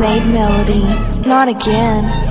made melody, not again.